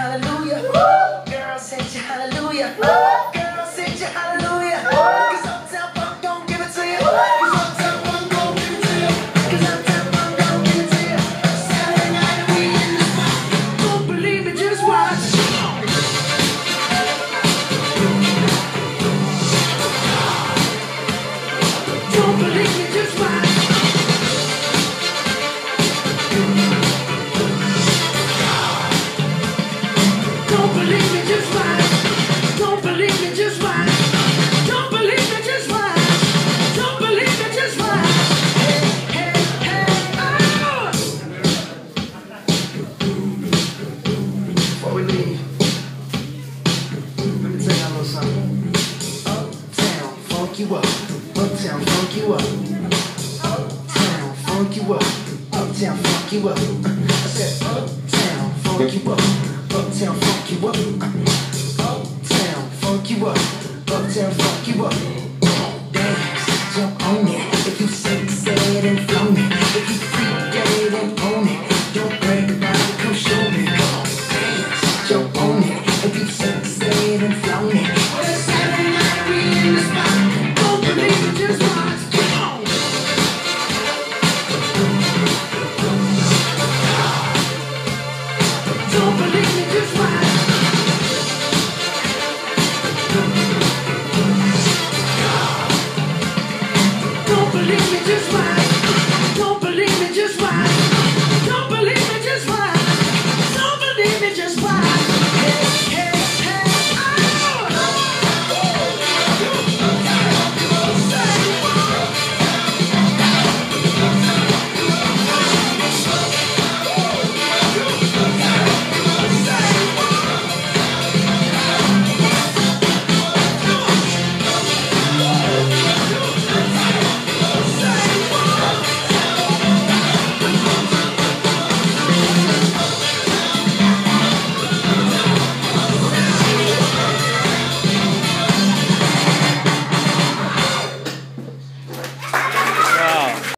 Hallelujah. you up, uptown funk you up, uptown funk you up, uptown funk you up. I said uptown funk you up, uptown funk you up, uptown funk you up, uptown funk you up. Dance, jump on it. If you shake, said and flown it, if you freak dead and own it, don't break about it. Come show me. Dance, jump on it.